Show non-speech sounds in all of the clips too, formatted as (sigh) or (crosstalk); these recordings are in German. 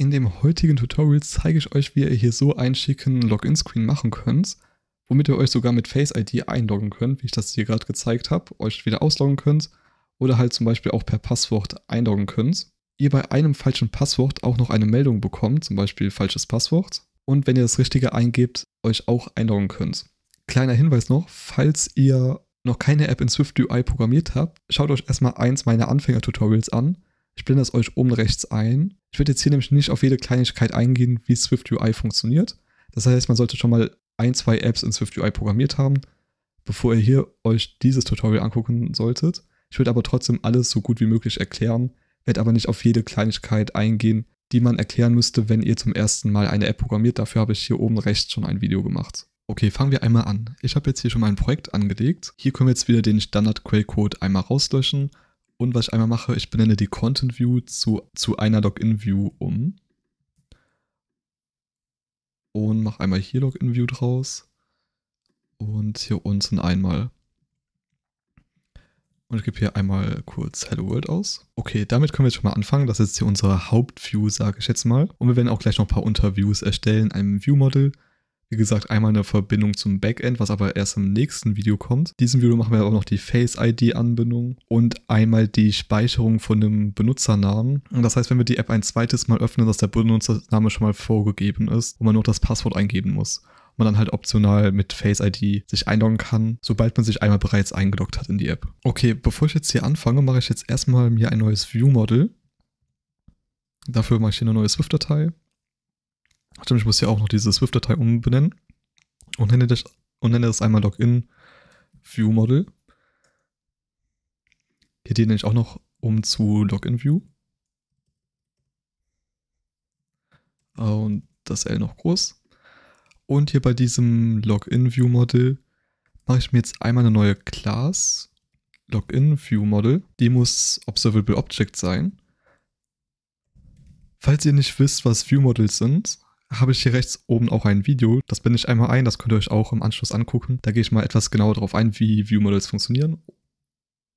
In dem heutigen Tutorial zeige ich euch, wie ihr hier so einen schicken Login-Screen machen könnt, womit ihr euch sogar mit Face ID einloggen könnt, wie ich das hier gerade gezeigt habe, euch wieder ausloggen könnt oder halt zum Beispiel auch per Passwort einloggen könnt. Ihr bei einem falschen Passwort auch noch eine Meldung bekommt, zum Beispiel falsches Passwort. Und wenn ihr das Richtige eingebt, euch auch einloggen könnt. Kleiner Hinweis noch, falls ihr noch keine App in SwiftUI programmiert habt, schaut euch erstmal eins meiner Anfänger-Tutorials an. Ich blende das euch oben rechts ein. Ich werde jetzt hier nämlich nicht auf jede Kleinigkeit eingehen, wie SwiftUI funktioniert. Das heißt, man sollte schon mal ein, zwei Apps in SwiftUI programmiert haben, bevor ihr hier euch dieses Tutorial angucken solltet. Ich würde aber trotzdem alles so gut wie möglich erklären, werde aber nicht auf jede Kleinigkeit eingehen, die man erklären müsste, wenn ihr zum ersten Mal eine App programmiert. Dafür habe ich hier oben rechts schon ein Video gemacht. Okay, fangen wir einmal an. Ich habe jetzt hier schon mal ein Projekt angelegt. Hier können wir jetzt wieder den Standard Quellcode einmal rauslöschen und was ich einmal mache, ich benenne die Content View zu, zu einer Login View um. Und mache einmal hier Login View draus. Und hier unten einmal. Und ich gebe hier einmal kurz Hello World aus. Okay, damit können wir jetzt schon mal anfangen. Das ist hier unsere Hauptview, sage ich jetzt mal. Und wir werden auch gleich noch ein paar Unterviews erstellen, einem View Model. Wie gesagt, einmal eine Verbindung zum Backend, was aber erst im nächsten Video kommt. In diesem Video machen wir auch noch die Face-ID-Anbindung und einmal die Speicherung von dem Benutzernamen. Und das heißt, wenn wir die App ein zweites Mal öffnen, dass der Benutzername schon mal vorgegeben ist und man nur das Passwort eingeben muss. Man dann halt optional mit Face-ID sich einloggen kann, sobald man sich einmal bereits eingeloggt hat in die App. Okay, bevor ich jetzt hier anfange, mache ich jetzt erstmal mir ein neues View-Model. Dafür mache ich hier eine neue Swift-Datei. Stimmt, ich muss hier auch noch diese Swift-Datei umbenennen und nenne das, und nenne das einmal Login View Model. Hier die nenne ich auch noch um zu Login View. Und das L noch groß. Und hier bei diesem Login View Model mache ich mir jetzt einmal eine neue Class Login View Model. Die muss Observable Object sein. Falls ihr nicht wisst, was View Models sind, habe ich hier rechts oben auch ein Video. Das blende ich einmal ein, das könnt ihr euch auch im Anschluss angucken. Da gehe ich mal etwas genauer darauf ein, wie View-Models funktionieren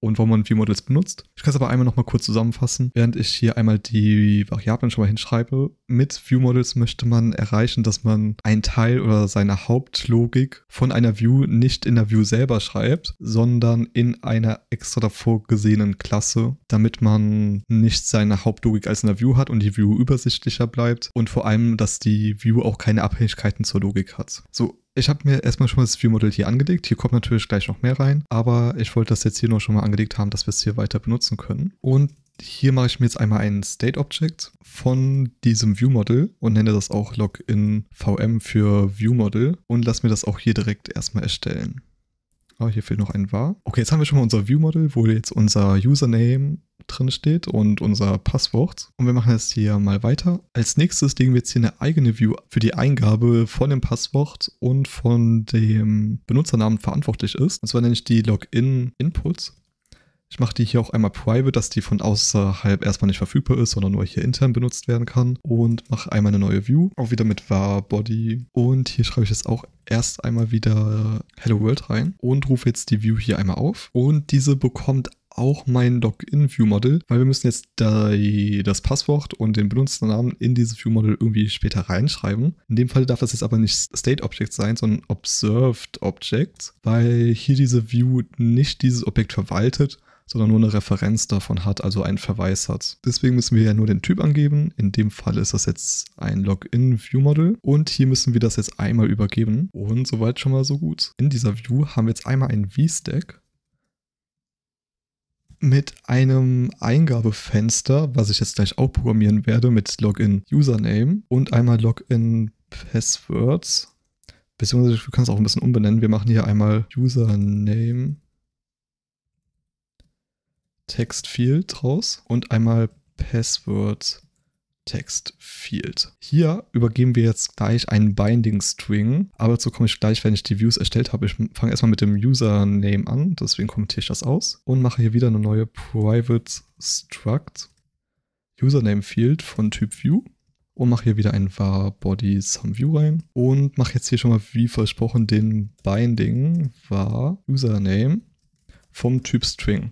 und warum man View-Models benutzt. Ich kann es aber einmal nochmal kurz zusammenfassen, während ich hier einmal die Variablen schon mal hinschreibe. Mit View-Models möchte man erreichen, dass man einen Teil oder seine Hauptlogik von einer View nicht in der View selber schreibt, sondern in einer extra davor gesehenen Klasse, damit man nicht seine Hauptlogik als in der View hat und die View übersichtlicher bleibt und vor allem, dass die View auch keine Abhängigkeiten zur Logik hat. So, ich habe mir erstmal schon mal das View-Modell hier angelegt. Hier kommt natürlich gleich noch mehr rein, aber ich wollte das jetzt hier nur schon mal angelegt haben, dass wir es hier weiter benutzen können. Und hier mache ich mir jetzt einmal ein State Object von diesem View Model und nenne das auch Login VM für View Model und lass mir das auch hier direkt erstmal erstellen. Aber hier fehlt noch ein var. Okay, jetzt haben wir schon mal unser View Model, wo jetzt unser Username drin steht und unser Passwort. Und wir machen jetzt hier mal weiter. Als nächstes legen wir jetzt hier eine eigene View für die Eingabe von dem Passwort und von dem Benutzernamen verantwortlich ist. Und zwar nenne ich die Login Inputs. Ich mache die hier auch einmal private, dass die von außerhalb erstmal nicht verfügbar ist, sondern nur hier intern benutzt werden kann. Und mache einmal eine neue View, auch wieder mit var body. Und hier schreibe ich jetzt auch erst einmal wieder Hello World rein und rufe jetzt die View hier einmal auf. Und diese bekommt auch mein Login-View-Model, weil wir müssen jetzt das Passwort und den Benutzernamen in dieses View-Model irgendwie später reinschreiben. In dem Fall darf das jetzt aber nicht State Object sein, sondern Observed Object, weil hier diese View nicht dieses Objekt verwaltet, sondern nur eine Referenz davon hat, also einen Verweis hat. Deswegen müssen wir ja nur den Typ angeben. In dem Fall ist das jetzt ein Login-View-Model und hier müssen wir das jetzt einmal übergeben und soweit schon mal so gut. In dieser View haben wir jetzt einmal ein V-Stack mit einem Eingabefenster, was ich jetzt gleich auch programmieren werde mit Login Username und einmal Login Passwords. Beziehungsweise du kannst auch ein bisschen umbenennen. Wir machen hier einmal Username Text Field draus und einmal Password Text Field. Hier übergeben wir jetzt gleich einen Binding String, aber dazu komme ich gleich, wenn ich die Views erstellt habe. Ich fange erstmal mit dem Username an, deswegen kommentiere ich das aus und mache hier wieder eine neue Private Struct Username Field von Typ View und mache hier wieder ein var body some view rein und mache jetzt hier schon mal wie versprochen den Binding var Username vom Typ String.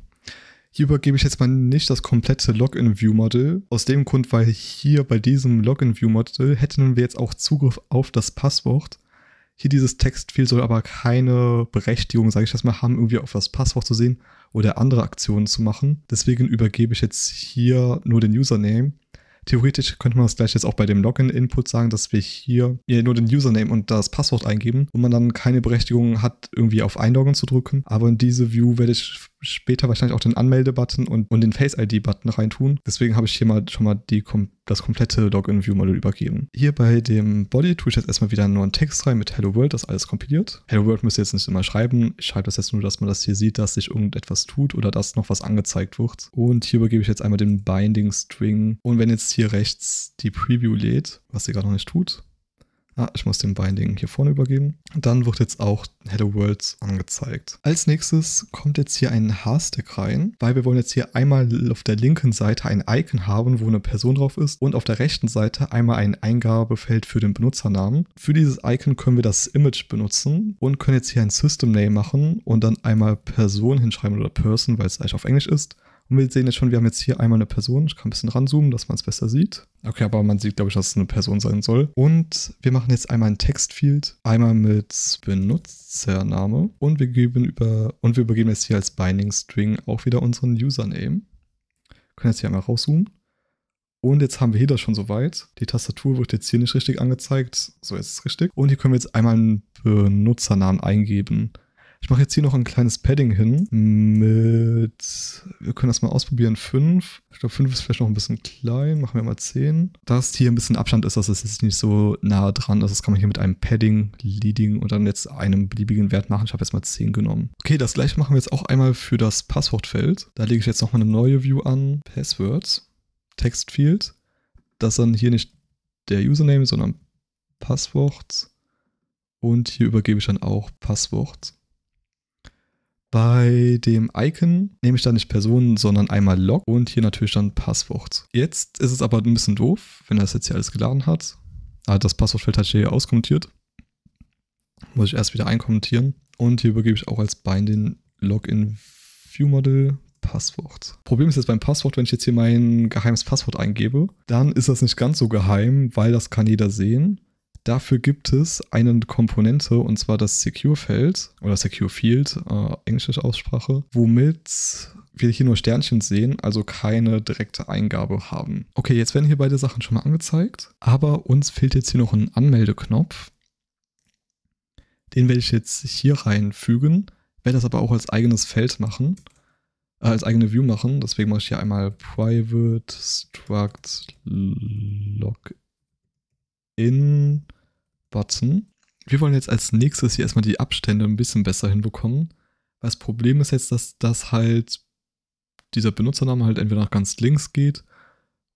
Hier übergebe ich jetzt mal nicht das komplette Login-View-Model. Aus dem Grund, weil hier bei diesem Login-View-Model hätten wir jetzt auch Zugriff auf das Passwort. Hier dieses Textfield soll aber keine Berechtigung, sage ich das mal, haben, irgendwie auf das Passwort zu sehen oder andere Aktionen zu machen. Deswegen übergebe ich jetzt hier nur den Username. Theoretisch könnte man das gleich jetzt auch bei dem Login-Input sagen, dass wir hier nur den Username und das Passwort eingeben und man dann keine Berechtigung hat, irgendwie auf Einloggen zu drücken. Aber in diese View werde ich später wahrscheinlich auch den Anmelde-Button und, und den Face-ID-Button reintun. Deswegen habe ich hier mal schon mal die, das komplette Login-View-Modul übergeben. Hier bei dem Body tue ich jetzt erstmal wieder einen neuen Text rein mit Hello World, das alles kompiliert. Hello World müsst ihr jetzt nicht immer schreiben. Ich schreibe das jetzt nur, dass man das hier sieht, dass sich irgendetwas tut oder dass noch was angezeigt wird. Und hier übergebe ich jetzt einmal den Binding-String. Und wenn jetzt hier rechts die Preview lädt, was sie gerade noch nicht tut, Ah, ich muss den Binding hier vorne übergeben. Dann wird jetzt auch Hello World angezeigt. Als nächstes kommt jetzt hier ein H-Stack rein, weil wir wollen jetzt hier einmal auf der linken Seite ein Icon haben, wo eine Person drauf ist und auf der rechten Seite einmal ein Eingabefeld für den Benutzernamen. Für dieses Icon können wir das Image benutzen und können jetzt hier ein System Name machen und dann einmal Person hinschreiben oder Person, weil es eigentlich auf Englisch ist. Und wir sehen jetzt schon, wir haben jetzt hier einmal eine Person. Ich kann ein bisschen ranzoomen, dass man es besser sieht. Okay, aber man sieht, glaube ich, dass es eine Person sein soll. Und wir machen jetzt einmal ein Textfield, einmal mit Benutzername und wir geben über und wir übergeben jetzt hier als Binding String auch wieder unseren Username. Können jetzt hier einmal rauszoomen. Und jetzt haben wir hier das schon soweit. Die Tastatur wird jetzt hier nicht richtig angezeigt. So, jetzt ist es richtig. Und hier können wir jetzt einmal einen Benutzernamen eingeben. Ich mache jetzt hier noch ein kleines Padding hin mit, wir können das mal ausprobieren, 5. Ich glaube, 5 ist vielleicht noch ein bisschen klein. Machen wir mal 10. Da es hier ein bisschen Abstand ist, dass es jetzt nicht so nah dran ist, das kann man hier mit einem Padding, Leading und dann jetzt einem beliebigen Wert machen. Ich habe jetzt mal 10 genommen. Okay, das gleiche machen wir jetzt auch einmal für das Passwortfeld. Da lege ich jetzt nochmal eine neue View an. Passwords, Textfield. Das dann hier nicht der Username, sondern Passwort. Und hier übergebe ich dann auch Passwort. Bei dem Icon nehme ich dann nicht Personen, sondern einmal Log und hier natürlich dann Passwort. Jetzt ist es aber ein bisschen doof, wenn er das jetzt hier alles geladen hat. Ah, das Passwortfeld hat hier auskommentiert. Muss ich erst wieder einkommentieren. Und hier übergebe ich auch als Binding Login View Model Passwort. Problem ist jetzt beim Passwort, wenn ich jetzt hier mein geheimes Passwort eingebe, dann ist das nicht ganz so geheim, weil das kann jeder sehen. Dafür gibt es eine Komponente, und zwar das Secure-Feld oder Secure-Field, äh, englische Aussprache, womit wir hier nur Sternchen sehen, also keine direkte Eingabe haben. Okay, jetzt werden hier beide Sachen schon mal angezeigt, aber uns fehlt jetzt hier noch ein Anmeldeknopf. Den werde ich jetzt hier reinfügen, werde das aber auch als eigenes Feld machen, äh, als eigene View machen. Deswegen mache ich hier einmal private struct login Button. Wir wollen jetzt als nächstes hier erstmal die Abstände ein bisschen besser hinbekommen. Das Problem ist jetzt, dass das halt dieser Benutzername halt entweder nach ganz links geht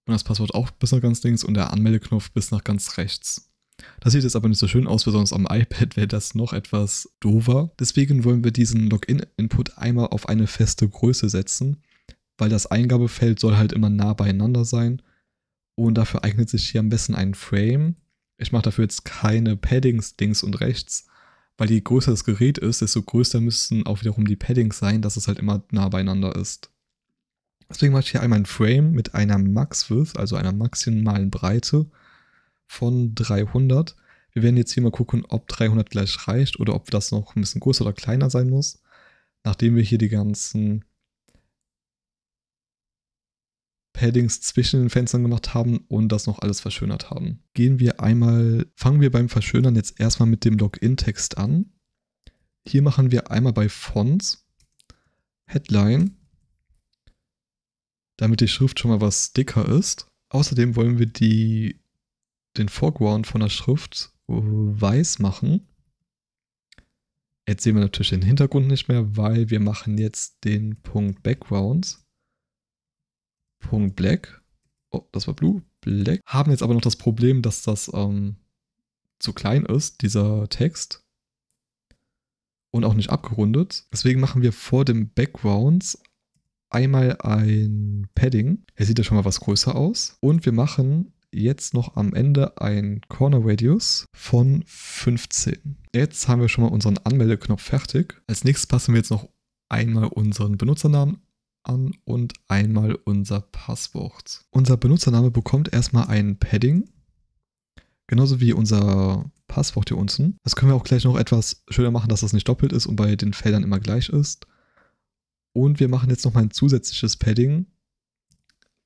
und das Passwort auch bis nach ganz links und der Anmeldeknopf bis nach ganz rechts. Das sieht jetzt aber nicht so schön aus, besonders am (laughs) iPad wäre das noch etwas doofer. Deswegen wollen wir diesen Login-Input einmal auf eine feste Größe setzen, weil das Eingabefeld soll halt immer nah beieinander sein. Und dafür eignet sich hier am besten ein Frame. Ich mache dafür jetzt keine Paddings links und rechts, weil je größer das Gerät ist, desto größer müssen auch wiederum die Paddings sein, dass es halt immer nah beieinander ist. Deswegen mache ich hier einmal ein Frame mit einer Max-Width, also einer maximalen Breite von 300. Wir werden jetzt hier mal gucken, ob 300 gleich reicht oder ob das noch ein bisschen größer oder kleiner sein muss. Nachdem wir hier die ganzen Paddings zwischen den Fenstern gemacht haben und das noch alles verschönert haben. Gehen wir einmal, fangen wir beim Verschönern jetzt erstmal mit dem Login-Text an. Hier machen wir einmal bei Fonts Headline, damit die Schrift schon mal was dicker ist. Außerdem wollen wir die, den Foreground von der Schrift weiß machen. Jetzt sehen wir natürlich den Hintergrund nicht mehr, weil wir machen jetzt den Punkt Backgrounds Black. Oh, das war Blue. Black. Haben jetzt aber noch das Problem, dass das ähm, zu klein ist, dieser Text. Und auch nicht abgerundet. Deswegen machen wir vor dem Backgrounds einmal ein Padding. Er sieht ja schon mal was größer aus. Und wir machen jetzt noch am Ende ein Corner Radius von 15. Jetzt haben wir schon mal unseren Anmeldeknopf fertig. Als nächstes passen wir jetzt noch einmal unseren Benutzernamen an und einmal unser Passwort. Unser Benutzername bekommt erstmal ein Padding, genauso wie unser Passwort hier unten. Das können wir auch gleich noch etwas schöner machen, dass das nicht doppelt ist und bei den Feldern immer gleich ist. Und wir machen jetzt noch mal ein zusätzliches Padding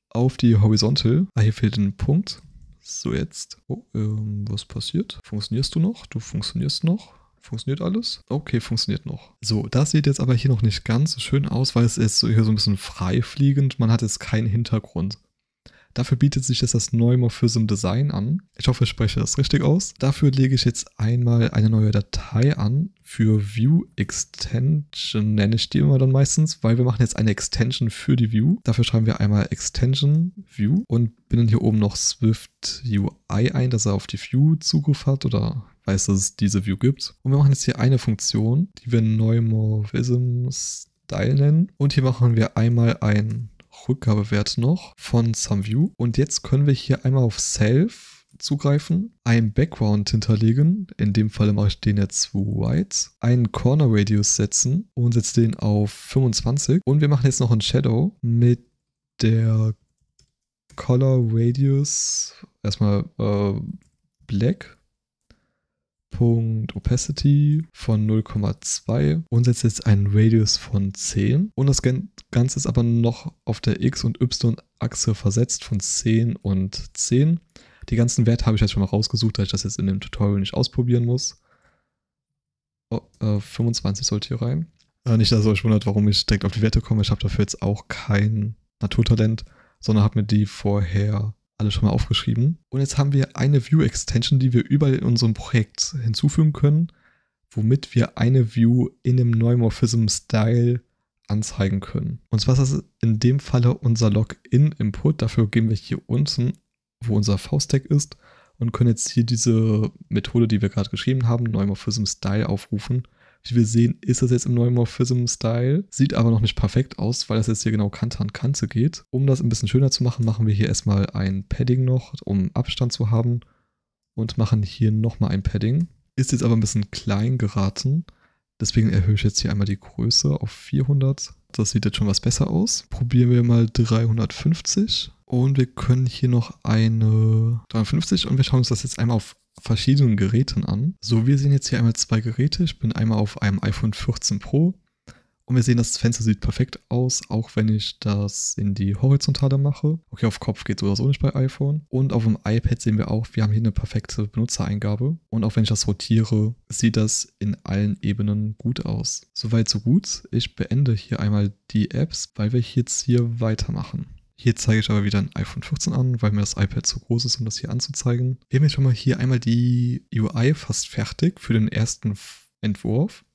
auf die Horizontal. Ah, hier fehlt ein Punkt. So, jetzt. Oh, ähm, was passiert? Funktionierst du noch? Du funktionierst noch. Funktioniert alles? Okay, funktioniert noch. So, das sieht jetzt aber hier noch nicht ganz so schön aus, weil es ist hier so ein bisschen frei fliegend. Man hat jetzt keinen Hintergrund. Dafür bietet sich jetzt das Neumorphism Design an. Ich hoffe, ich spreche das richtig aus. Dafür lege ich jetzt einmal eine neue Datei an für View Extension, nenne ich die immer dann meistens, weil wir machen jetzt eine Extension für die View. Dafür schreiben wir einmal Extension View und binden hier oben noch Swift UI ein, dass er auf die View Zugriff hat oder weiß, dass es diese View gibt. Und wir machen jetzt hier eine Funktion, die wir Neumorphism Style nennen. Und hier machen wir einmal ein Rückgabewert noch von SomeView. Und jetzt können wir hier einmal auf Self zugreifen, einen Background hinterlegen, in dem Fall mache ich den jetzt white, einen Corner Radius setzen und setze den auf 25 und wir machen jetzt noch ein Shadow mit der Color Radius erstmal äh, Black Opacity von 0,2 und setzt jetzt einen Radius von 10. Und das Ganze ist aber noch auf der X- und Y-Achse versetzt von 10 und 10. Die ganzen Werte habe ich jetzt schon mal rausgesucht, da ich das jetzt in dem Tutorial nicht ausprobieren muss. Oh, äh, 25 sollte hier rein. Äh, nicht, dass ihr euch wundert, warum ich direkt auf die Werte komme. Ich habe dafür jetzt auch kein Naturtalent, sondern habe mir die vorher alle schon mal aufgeschrieben. Und jetzt haben wir eine View-Extension, die wir überall in unserem Projekt hinzufügen können, womit wir eine View in einem Neumorphism-Style anzeigen können. Und zwar ist das in dem Falle unser Login-Input. Dafür gehen wir hier unten, wo unser V-Stack ist und können jetzt hier diese Methode, die wir gerade geschrieben haben, Neumorphism-Style aufrufen wie wir sehen, ist das jetzt im Neumorphism-Style. Sieht aber noch nicht perfekt aus, weil das jetzt hier genau Kante an Kante geht. Um das ein bisschen schöner zu machen, machen wir hier erstmal ein Padding noch, um Abstand zu haben. Und machen hier nochmal ein Padding. Ist jetzt aber ein bisschen klein geraten. Deswegen erhöhe ich jetzt hier einmal die Größe auf 400. Das sieht jetzt schon was besser aus. Probieren wir mal 350. Und wir können hier noch eine 350 und wir schauen uns das jetzt einmal auf verschiedenen Geräten an. So, wir sehen jetzt hier einmal zwei Geräte. Ich bin einmal auf einem iPhone 14 Pro und wir sehen, das Fenster sieht perfekt aus, auch wenn ich das in die Horizontale mache. Okay, auf Kopf geht oder so nicht bei iPhone. Und auf dem iPad sehen wir auch, wir haben hier eine perfekte Benutzereingabe. Und auch wenn ich das rotiere, sieht das in allen Ebenen gut aus. Soweit so gut. Ich beende hier einmal die Apps, weil wir jetzt hier weitermachen. Hier zeige ich aber wieder ein iPhone 14 an, weil mir das iPad zu groß ist, um das hier anzuzeigen. Wir haben jetzt schon mal hier einmal die UI fast fertig für den ersten Entwurf.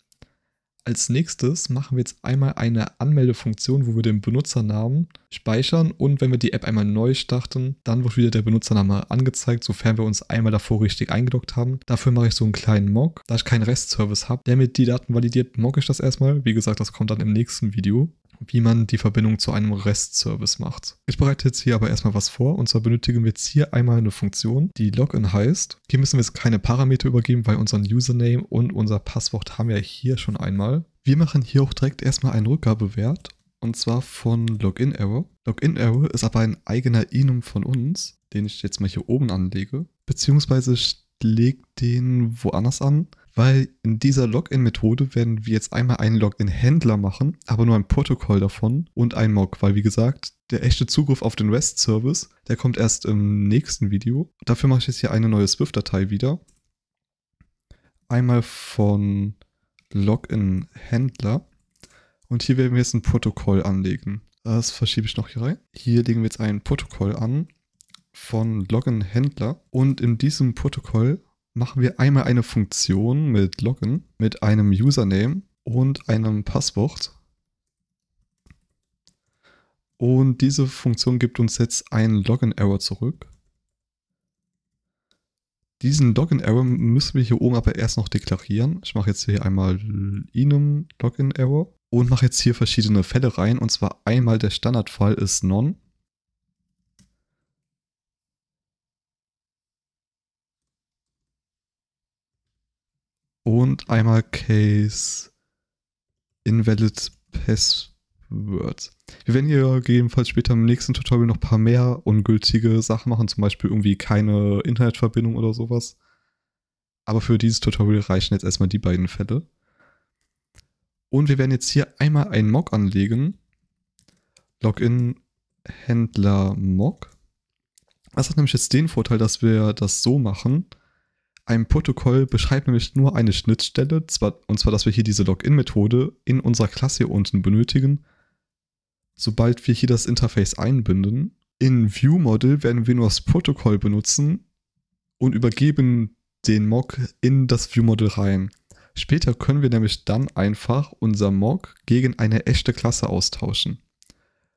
Als nächstes machen wir jetzt einmal eine Anmeldefunktion, wo wir den Benutzernamen speichern und wenn wir die App einmal neu starten, dann wird wieder der Benutzername angezeigt, sofern wir uns einmal davor richtig eingeloggt haben. Dafür mache ich so einen kleinen Mock. Da ich keinen REST-Service habe, der mit die Daten validiert, mocke ich das erstmal. Wie gesagt, das kommt dann im nächsten Video wie man die Verbindung zu einem REST-Service macht. Ich bereite jetzt hier aber erstmal was vor und zwar benötigen wir jetzt hier einmal eine Funktion, die Login heißt. Hier müssen wir jetzt keine Parameter übergeben, weil unseren Username und unser Passwort haben wir hier schon einmal. Wir machen hier auch direkt erstmal einen Rückgabewert und zwar von Login Error. Login Error ist aber ein eigener Enum von uns, den ich jetzt mal hier oben anlege, beziehungsweise lege den woanders an weil in dieser Login-Methode werden wir jetzt einmal einen Login-Händler machen, aber nur ein Protokoll davon und ein Mock, weil wie gesagt, der echte Zugriff auf den REST-Service, der kommt erst im nächsten Video. Dafür mache ich jetzt hier eine neue Swift-Datei wieder. Einmal von Login-Händler und hier werden wir jetzt ein Protokoll anlegen. Das verschiebe ich noch hier rein. Hier legen wir jetzt ein Protokoll an von Login-Händler und in diesem Protokoll machen wir einmal eine Funktion mit Login, mit einem Username und einem Passwort. Und diese Funktion gibt uns jetzt einen Login-Error zurück. Diesen Login-Error müssen wir hier oben aber erst noch deklarieren. Ich mache jetzt hier einmal enum Login-Error und mache jetzt hier verschiedene Fälle rein. Und zwar einmal der Standardfall ist none. Und einmal Case Invalid Password. Wir werden hier gegebenenfalls später im nächsten Tutorial noch ein paar mehr ungültige Sachen machen, zum Beispiel irgendwie keine Internetverbindung oder sowas. Aber für dieses Tutorial reichen jetzt erstmal die beiden Fälle. Und wir werden jetzt hier einmal einen Mock anlegen. Login Händler Mock. Das hat nämlich jetzt den Vorteil, dass wir das so machen. Ein Protokoll beschreibt nämlich nur eine Schnittstelle, und zwar, dass wir hier diese Login-Methode in unserer Klasse hier unten benötigen. Sobald wir hier das Interface einbinden, in ViewModel werden wir nur das Protokoll benutzen und übergeben den Mock in das ViewModel rein. Später können wir nämlich dann einfach unser Mock gegen eine echte Klasse austauschen.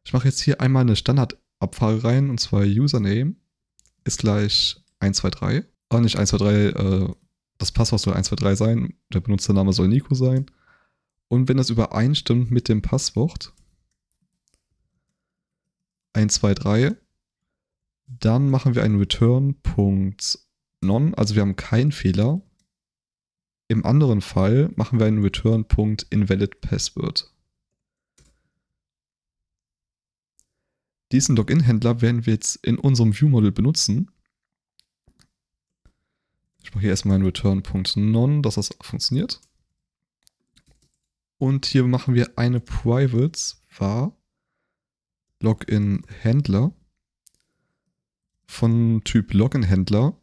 Ich mache jetzt hier einmal eine Standardabfrage rein, und zwar Username ist gleich 123. Ah, nicht 123, äh, das Passwort soll 123 sein, der Benutzername soll Nico sein. Und wenn das übereinstimmt mit dem Passwort 123, dann machen wir einen Return.non, also wir haben keinen Fehler. Im anderen Fall machen wir einen Return.invalidPassword. Diesen Login-Händler werden wir jetzt in unserem View-Model benutzen. Ich mache hier erstmal einen Return.non, dass das funktioniert. Und hier machen wir eine Private var Login Händler von Typ Login Händler.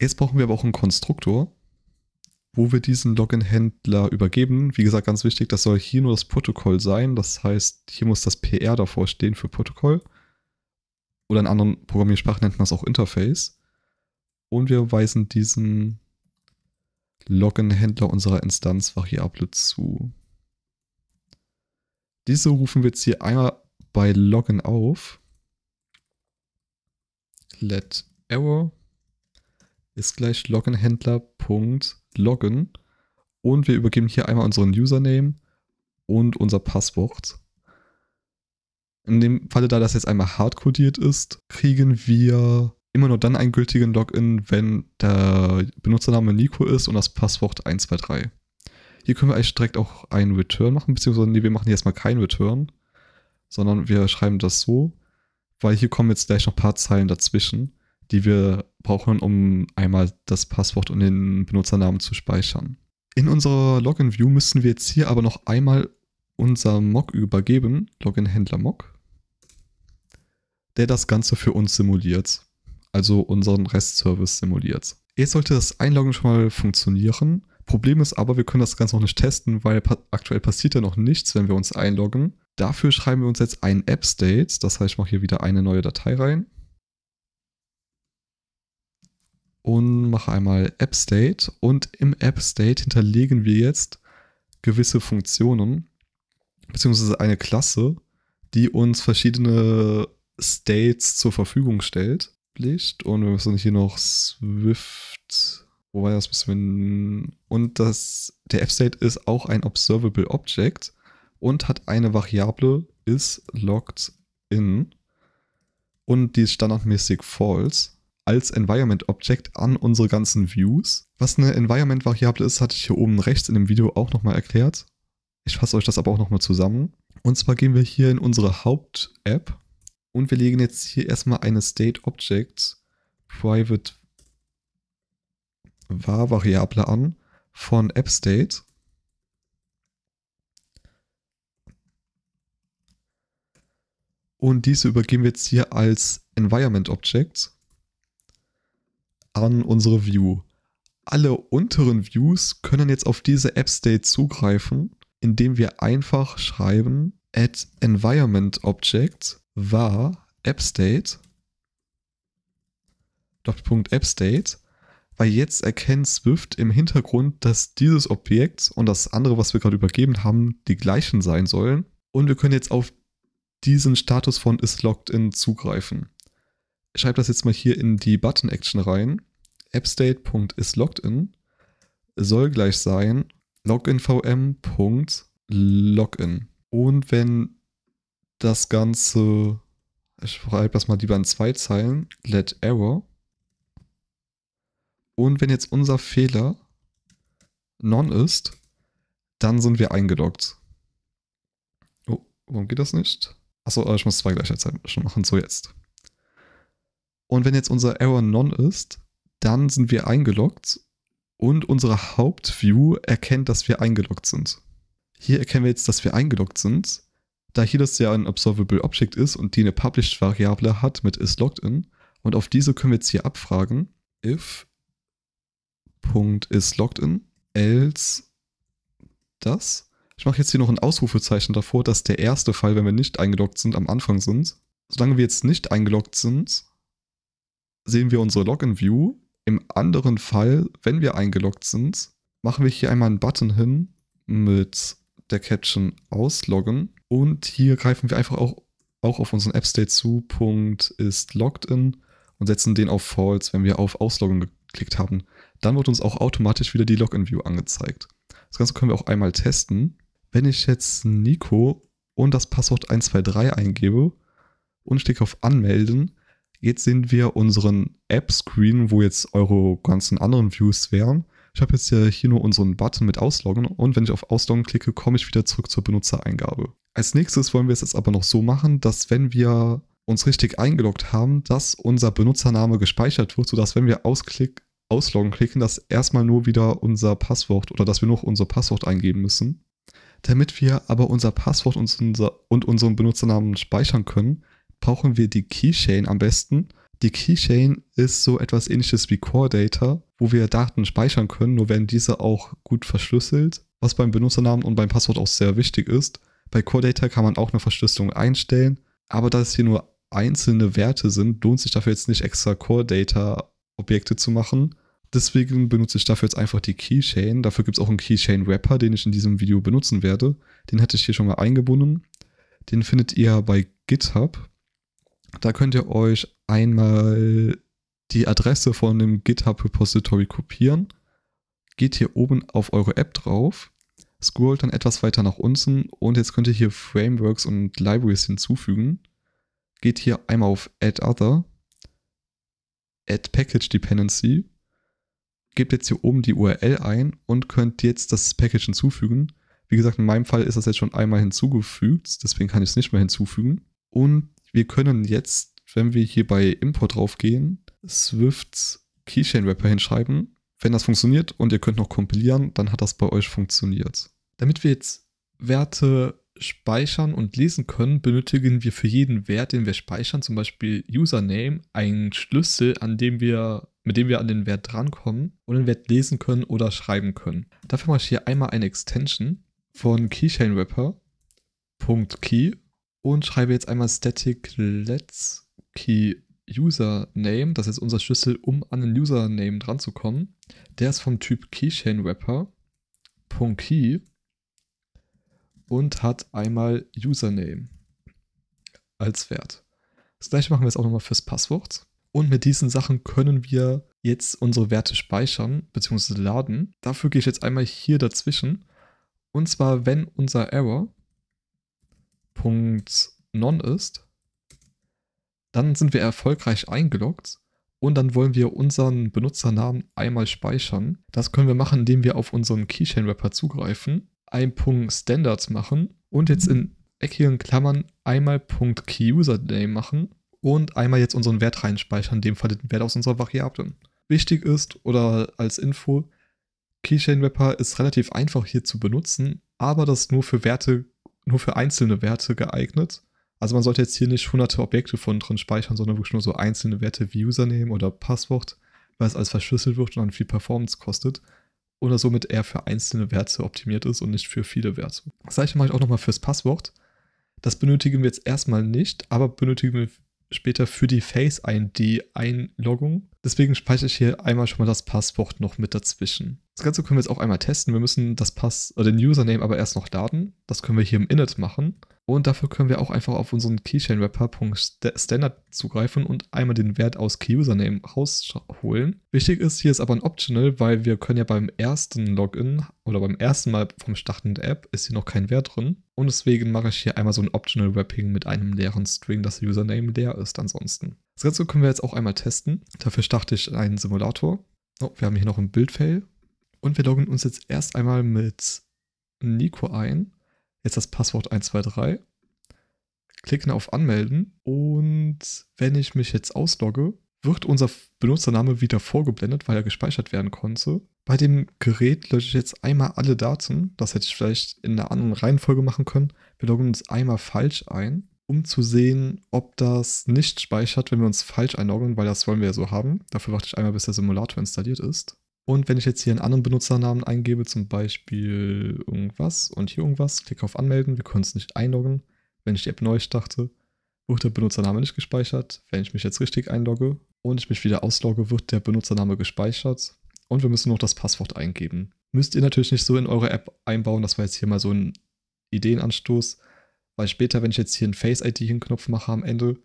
Jetzt brauchen wir aber auch einen Konstruktor wo wir diesen Login-Händler übergeben. Wie gesagt, ganz wichtig, das soll hier nur das Protokoll sein. Das heißt, hier muss das PR davor stehen für Protokoll. Oder in anderen Programmiersprachen nennt man das auch Interface. Und wir weisen diesen Login-Händler unserer Instanz-Variable zu. Diese rufen wir jetzt hier einmal bei Login auf. Let error ist gleich Login-Händler.login und wir übergeben hier einmal unseren Username und unser Passwort. In dem Falle, da das jetzt einmal hardcodiert ist, kriegen wir immer nur dann einen gültigen Login, wenn der Benutzername Nico ist und das Passwort 123. Hier können wir eigentlich direkt auch einen Return machen, beziehungsweise nee, wir machen hier erstmal keinen Return, sondern wir schreiben das so, weil hier kommen jetzt gleich noch ein paar Zeilen dazwischen die wir brauchen, um einmal das Passwort und den Benutzernamen zu speichern. In unserer Login-View müssen wir jetzt hier aber noch einmal unser Mock übergeben, Login-Händler-Mock, der das Ganze für uns simuliert, also unseren REST-Service simuliert. Jetzt sollte das Einloggen schon mal funktionieren. Problem ist aber, wir können das Ganze noch nicht testen, weil aktuell passiert ja noch nichts, wenn wir uns einloggen. Dafür schreiben wir uns jetzt ein App-State, das heißt, ich mache hier wieder eine neue Datei rein und mache einmal App State. Und im App State hinterlegen wir jetzt gewisse Funktionen beziehungsweise eine Klasse, die uns verschiedene States zur Verfügung stellt. Und wir müssen hier noch Swift, wo war das? Müssen wir, und das, der App-State ist auch ein Observable Object und hat eine Variable is logged in. Und die ist standardmäßig false als Environment Object an unsere ganzen Views. Was eine Environment Variable ist, hatte ich hier oben rechts in dem Video auch nochmal erklärt. Ich fasse euch das aber auch nochmal zusammen. Und zwar gehen wir hier in unsere Haupt-App und wir legen jetzt hier erstmal eine State Object Private var Variable an von AppState. Und diese übergeben wir jetzt hier als Environment Object an unsere View. Alle unteren Views können jetzt auf diese App State zugreifen, indem wir einfach schreiben add environment object var app state Doppelpunkt app state, weil jetzt erkennt Swift im Hintergrund, dass dieses Objekt und das andere, was wir gerade übergeben haben, die gleichen sein sollen. Und wir können jetzt auf diesen Status von isLogged-in zugreifen schreibe das jetzt mal hier in die Button-Action rein. appstate.isLoggedIn soll gleich sein loginvm.login. Und wenn das Ganze, ich schreibe das mal lieber in zwei Zeilen, let error Und wenn jetzt unser Fehler non ist, dann sind wir eingeloggt. Oh, warum geht das nicht? Achso, äh, ich muss zwei gleichzeitig schon machen. So jetzt. Und wenn jetzt unser Error non ist, dann sind wir eingeloggt und unsere Hauptview erkennt, dass wir eingeloggt sind. Hier erkennen wir jetzt, dass wir eingeloggt sind. Da hier das ja ein Observable Object ist und die eine Published-Variable hat mit isLoggedIn und auf diese können wir jetzt hier abfragen, if .isLoggedIn else das. Ich mache jetzt hier noch ein Ausrufezeichen davor, dass der erste Fall, wenn wir nicht eingeloggt sind, am Anfang sind. Solange wir jetzt nicht eingeloggt sind, sehen wir unsere Login-View. Im anderen Fall, wenn wir eingeloggt sind, machen wir hier einmal einen Button hin mit der Caption ausloggen. Und hier greifen wir einfach auch, auch auf unseren AppState zu, Punkt ist logged in und setzen den auf False, wenn wir auf Ausloggen geklickt haben. Dann wird uns auch automatisch wieder die Login-View angezeigt. Das Ganze können wir auch einmal testen. Wenn ich jetzt Nico und das Passwort 123 eingebe und ich klicke auf Anmelden, jetzt sehen wir unseren App-Screen, wo jetzt eure ganzen anderen Views wären. Ich habe jetzt hier nur unseren Button mit Ausloggen und wenn ich auf Ausloggen klicke, komme ich wieder zurück zur Benutzereingabe. Als nächstes wollen wir es jetzt aber noch so machen, dass wenn wir uns richtig eingeloggt haben, dass unser Benutzername gespeichert wird, sodass wenn wir ausklick, ausloggen klicken, dass erstmal nur wieder unser Passwort oder dass wir noch unser Passwort eingeben müssen. Damit wir aber unser Passwort und, unser, und unseren Benutzernamen speichern können, brauchen wir die Keychain am besten. Die Keychain ist so etwas ähnliches wie Core Data, wo wir Daten speichern können, nur werden diese auch gut verschlüsselt, was beim Benutzernamen und beim Passwort auch sehr wichtig ist. Bei Core Data kann man auch eine Verschlüsselung einstellen, aber da es hier nur einzelne Werte sind, lohnt sich dafür jetzt nicht extra Core Data Objekte zu machen. Deswegen benutze ich dafür jetzt einfach die Keychain. Dafür gibt es auch einen Keychain Wrapper, den ich in diesem Video benutzen werde. Den hätte ich hier schon mal eingebunden. Den findet ihr bei GitHub. Da könnt ihr euch einmal die Adresse von dem GitHub Repository kopieren. Geht hier oben auf eure App drauf, scrollt dann etwas weiter nach unten und jetzt könnt ihr hier Frameworks und Libraries hinzufügen. Geht hier einmal auf Add Other, Add Package Dependency, gebt jetzt hier oben die URL ein und könnt jetzt das Package hinzufügen. Wie gesagt, in meinem Fall ist das jetzt schon einmal hinzugefügt, deswegen kann ich es nicht mehr hinzufügen. Und wir können jetzt, wenn wir hier bei Import draufgehen, Swift Keychain Wrapper hinschreiben. Wenn das funktioniert und ihr könnt noch kompilieren, dann hat das bei euch funktioniert. Damit wir jetzt Werte speichern und lesen können, benötigen wir für jeden Wert, den wir speichern, zum Beispiel Username, einen Schlüssel, an dem wir, mit dem wir an den Wert drankommen und den Wert lesen können oder schreiben können. Dafür mache ich hier einmal eine Extension von Keychain Wrapper .key und schreibe jetzt einmal static let's key username, das ist unser Schlüssel, um an den Username dran zu kommen. Der ist vom Typ Keychain und hat einmal Username als Wert. Das gleiche machen wir jetzt auch nochmal fürs Passwort. Und mit diesen Sachen können wir jetzt unsere Werte speichern bzw. laden. Dafür gehe ich jetzt einmal hier dazwischen. Und zwar, wenn unser Error Punkt non ist, dann sind wir erfolgreich eingeloggt und dann wollen wir unseren Benutzernamen einmal speichern. Das können wir machen, indem wir auf unseren Keychain Wrapper zugreifen ein Punkt Standards machen und jetzt in eckigen Klammern einmal Punkt KeyUsername machen und einmal jetzt unseren Wert reinspeichern, in dem Fall den Wert aus unserer Variablen. Wichtig ist oder als Info, Keychain Wrapper ist relativ einfach hier zu benutzen, aber das nur für Werte, nur für einzelne Werte geeignet. Also man sollte jetzt hier nicht hunderte Objekte von drin speichern, sondern wirklich nur so einzelne Werte wie Username oder Passwort, weil es alles verschlüsselt wird und dann viel Performance kostet oder somit eher für einzelne Werte optimiert ist und nicht für viele Werte. Das gleiche mache ich auch nochmal fürs Passwort. Das benötigen wir jetzt erstmal nicht, aber benötigen wir später für die Face-ID-Einloggung. Deswegen speichere ich hier einmal schon mal das Passwort noch mit dazwischen. Das Ganze können wir jetzt auch einmal testen. Wir müssen das Pass, oder den Username aber erst noch laden. Das können wir hier im Init machen. Und dafür können wir auch einfach auf unseren Keychain-Wrapper.standard zugreifen und einmal den Wert aus KeyUsername rausholen. Wichtig ist, hier ist aber ein Optional, weil wir können ja beim ersten Login oder beim ersten Mal vom Starten der App ist hier noch kein Wert drin. Und deswegen mache ich hier einmal so ein Optional Wrapping mit einem leeren String, dass Username leer ist ansonsten. Das Ganze können wir jetzt auch einmal testen. Dafür starte ich einen Simulator. Oh, wir haben hier noch ein Bildfail. Und wir loggen uns jetzt erst einmal mit Nico ein. Jetzt das Passwort 123. Klicken auf Anmelden. Und wenn ich mich jetzt auslogge, wird unser Benutzername wieder vorgeblendet, weil er gespeichert werden konnte. Bei dem Gerät lösche ich jetzt einmal alle Daten. Das hätte ich vielleicht in einer anderen Reihenfolge machen können. Wir loggen uns einmal falsch ein, um zu sehen, ob das nicht speichert, wenn wir uns falsch einloggen, weil das wollen wir ja so haben. Dafür warte ich einmal, bis der Simulator installiert ist. Und wenn ich jetzt hier einen anderen Benutzernamen eingebe, zum Beispiel irgendwas und hier irgendwas, klicke auf Anmelden, wir können es nicht einloggen. Wenn ich die App neu starte, wird der Benutzername nicht gespeichert. Wenn ich mich jetzt richtig einlogge und ich mich wieder auslogge, wird der Benutzername gespeichert. Und wir müssen noch das Passwort eingeben. Müsst ihr natürlich nicht so in eure App einbauen, das war jetzt hier mal so ein Ideenanstoß, weil später, wenn ich jetzt hier einen Face-ID-Knopf mache am Ende,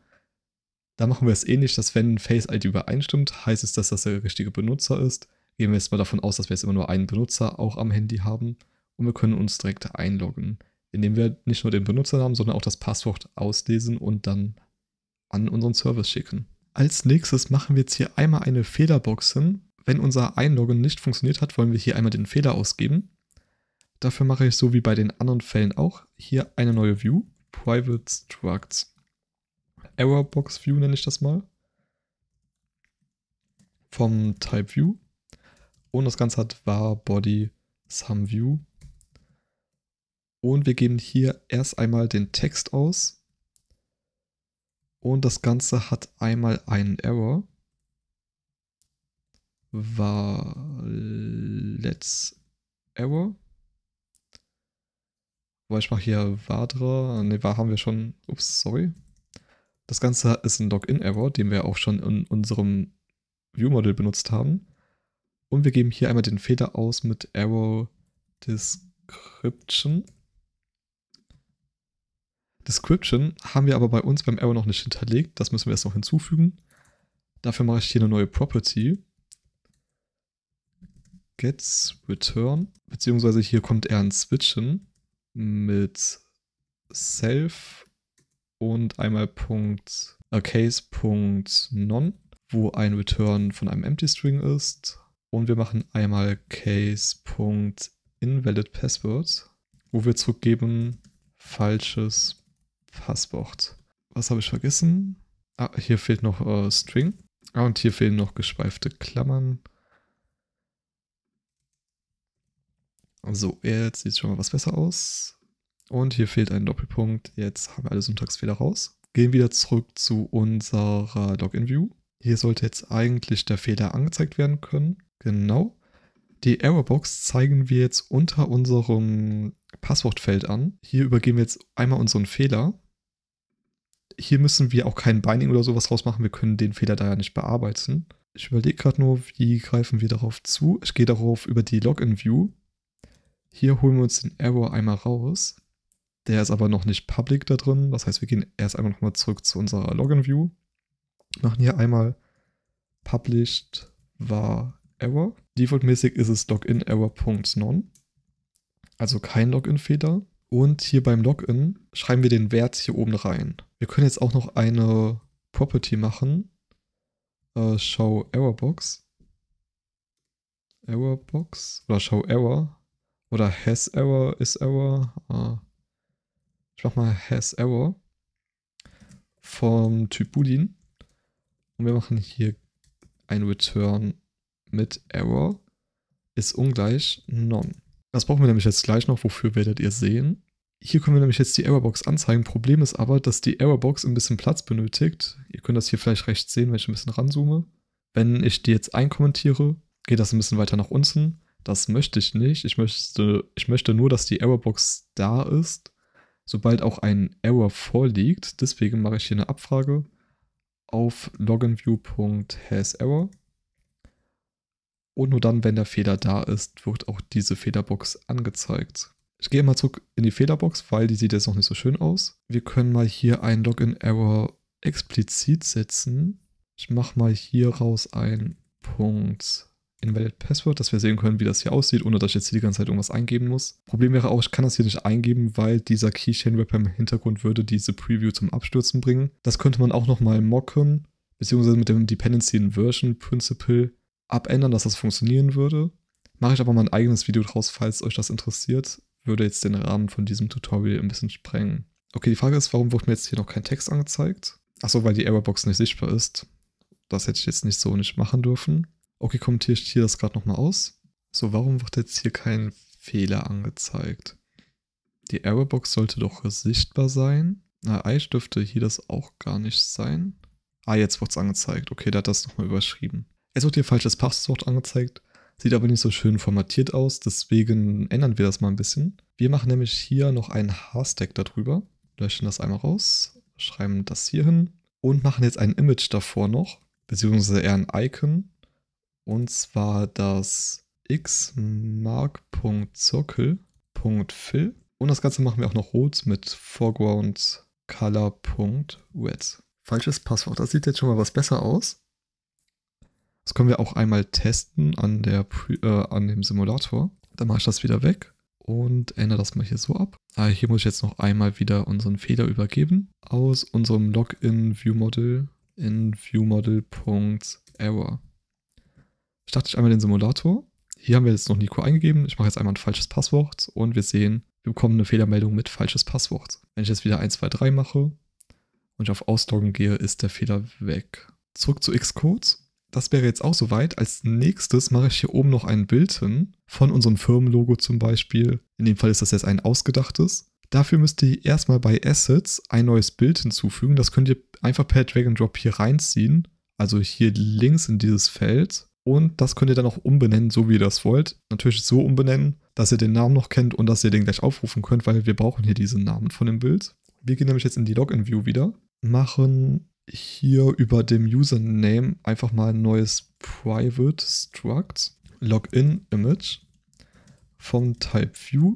da machen wir es ähnlich, dass wenn Face-ID übereinstimmt, heißt es, dass das der richtige Benutzer ist. Gehen wir jetzt mal davon aus, dass wir jetzt immer nur einen Benutzer auch am Handy haben und wir können uns direkt einloggen, indem wir nicht nur den Benutzernamen, sondern auch das Passwort auslesen und dann an unseren Service schicken. Als nächstes machen wir jetzt hier einmal eine Fehlerbox hin. Wenn unser Einloggen nicht funktioniert hat, wollen wir hier einmal den Fehler ausgeben. Dafür mache ich so wie bei den anderen Fällen auch hier eine neue View, Private Structs. Errorbox View nenne ich das mal. Vom Type View. Und das Ganze hat var body sum view. Und wir geben hier erst einmal den Text aus. Und das Ganze hat einmal einen Error. War let's Error. Weil ich mache hier Vadra. Ne, war haben wir schon. Ups, sorry. Das Ganze ist ein Login-Error, den wir auch schon in unserem View-Model benutzt haben. Und wir geben hier einmal den Fehler aus mit Error Description. Description haben wir aber bei uns beim Error noch nicht hinterlegt. Das müssen wir erst noch hinzufügen. Dafür mache ich hier eine neue Property. Gets Return. Beziehungsweise hier kommt eher ein Switchen mit self und einmal Punkt äh, case.non, wo ein Return von einem Empty String ist. Und wir machen einmal case.invalidPassword, wo wir zurückgeben falsches Passwort. Was habe ich vergessen? Ah, hier fehlt noch äh, String. Ah, und hier fehlen noch geschweifte Klammern. So, jetzt sieht es schon mal was besser aus. Und hier fehlt ein Doppelpunkt. Jetzt haben wir alle Syntaxfehler raus. Gehen wieder zurück zu unserer Login-View. Hier sollte jetzt eigentlich der Fehler angezeigt werden können. Genau. Die Errorbox zeigen wir jetzt unter unserem Passwortfeld an. Hier übergeben wir jetzt einmal unseren Fehler. Hier müssen wir auch kein Binding oder sowas rausmachen. Wir können den Fehler da ja nicht bearbeiten. Ich überlege gerade nur, wie greifen wir darauf zu. Ich gehe darauf über die Login-View hier holen wir uns den Error einmal raus. Der ist aber noch nicht public da drin. Das heißt, wir gehen erst einmal nochmal zurück zu unserer Login-View. Machen hier einmal published var error. Defaultmäßig ist es login error.non. Also kein Login-Fehler. Und hier beim Login schreiben wir den Wert hier oben rein. Wir können jetzt auch noch eine Property machen. Uh, show Errorbox. Errorbox oder Show Error oder has error, is error. Ah. Ich mach mal has error vom Typ Boolean. Und wir machen hier ein Return mit error ist ungleich none. Das brauchen wir nämlich jetzt gleich noch, wofür werdet ihr sehen. Hier können wir nämlich jetzt die Errorbox anzeigen. Problem ist aber, dass die Errorbox ein bisschen Platz benötigt. Ihr könnt das hier vielleicht rechts sehen, wenn ich ein bisschen ranzoome. Wenn ich die jetzt einkommentiere, geht das ein bisschen weiter nach unten. Das möchte ich nicht. Ich möchte, ich möchte nur, dass die Errorbox da ist, sobald auch ein Error vorliegt. Deswegen mache ich hier eine Abfrage auf loginview.haserror. Und nur dann, wenn der Fehler da ist, wird auch diese Fehlerbox angezeigt. Ich gehe mal zurück in die Fehlerbox, weil die sieht jetzt noch nicht so schön aus. Wir können mal hier ein Login-Error explizit setzen. Ich mache mal hier raus ein Punkt Invalid Password, dass wir sehen können, wie das hier aussieht, ohne dass ich jetzt hier die ganze Zeit irgendwas eingeben muss. Problem wäre auch, ich kann das hier nicht eingeben, weil dieser Keychain Wrapper im Hintergrund würde diese Preview zum Abstürzen bringen. Das könnte man auch nochmal mocken, beziehungsweise mit dem Dependency Inversion Principle. Abändern, dass das funktionieren würde. Mache ich aber mal ein eigenes Video draus, falls euch das interessiert. Würde jetzt den Rahmen von diesem Tutorial ein bisschen sprengen. Okay, die Frage ist, warum wird mir jetzt hier noch kein Text angezeigt? Achso, weil die Errorbox nicht sichtbar ist. Das hätte ich jetzt nicht so nicht machen dürfen. Okay, kommentiere ich hier das gerade nochmal aus. So, warum wird jetzt hier kein Fehler angezeigt? Die Errorbox sollte doch sichtbar sein. Na, eigentlich dürfte hier das auch gar nicht sein. Ah, jetzt wird es angezeigt. Okay, der hat das nochmal überschrieben. Es wird hier falsches Passwort angezeigt. Sieht aber nicht so schön formatiert aus, deswegen ändern wir das mal ein bisschen. Wir machen nämlich hier noch einen H-Stack darüber. Löschen das einmal raus, schreiben das hier hin und machen jetzt ein Image davor noch, beziehungsweise eher ein Icon. Und zwar das xmark.circle.fill. Und das Ganze machen wir auch noch rot mit Foreground color.red. Falsches Passwort. Das sieht jetzt schon mal was besser aus. Das können wir auch einmal testen an, der, äh, an dem Simulator. Dann mache ich das wieder weg und ändere das mal hier so ab. Ah, hier muss ich jetzt noch einmal wieder unseren Fehler übergeben aus unserem Login ViewModel in viewmodel.error. Starte ich einmal den Simulator. Hier haben wir jetzt noch Nico eingegeben. Ich mache jetzt einmal ein falsches Passwort und wir sehen, wir bekommen eine Fehlermeldung mit falsches Passwort. Wenn ich jetzt wieder 1, 2, 3 mache und ich auf Ausloggen gehe, ist der Fehler weg. Zurück zu Xcode das wäre jetzt auch soweit. Als nächstes mache ich hier oben noch ein Bild hin von unserem Firmenlogo zum Beispiel. In dem Fall ist das jetzt ein ausgedachtes. Dafür müsst ihr erstmal bei Assets ein neues Bild hinzufügen. Das könnt ihr einfach per Drag and Drop hier reinziehen. Also hier links in dieses Feld. Und das könnt ihr dann auch umbenennen, so wie ihr das wollt. Natürlich so umbenennen, dass ihr den Namen noch kennt und dass ihr den gleich aufrufen könnt, weil wir brauchen hier diesen Namen von dem Bild. Wir gehen nämlich jetzt in die Login-View wieder, machen hier über dem Username einfach mal ein neues Private Struct Login Image vom Type View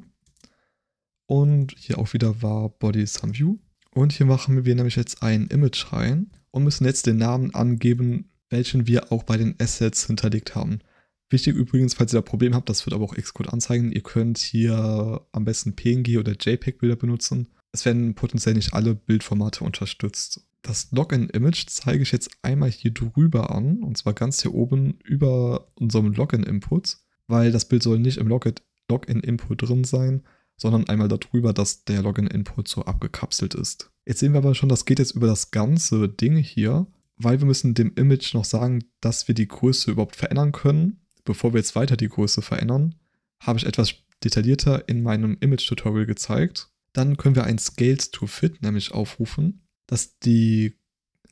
und hier auch wieder war Body Some View und hier machen wir nämlich jetzt ein Image rein und müssen jetzt den Namen angeben, welchen wir auch bei den Assets hinterlegt haben. Wichtig übrigens, falls ihr da Problem habt, das wird aber auch Xcode anzeigen, ihr könnt hier am besten PNG oder JPEG-Bilder benutzen. Es werden potenziell nicht alle Bildformate unterstützt. Das Login-Image zeige ich jetzt einmal hier drüber an, und zwar ganz hier oben über unserem Login-Input, weil das Bild soll nicht im Login-Input drin sein, sondern einmal darüber, dass der Login-Input so abgekapselt ist. Jetzt sehen wir aber schon, das geht jetzt über das ganze Ding hier, weil wir müssen dem Image noch sagen, dass wir die Größe überhaupt verändern können. Bevor wir jetzt weiter die Größe verändern, habe ich etwas detaillierter in meinem Image-Tutorial gezeigt. Dann können wir ein Scaled to Fit nämlich aufrufen dass die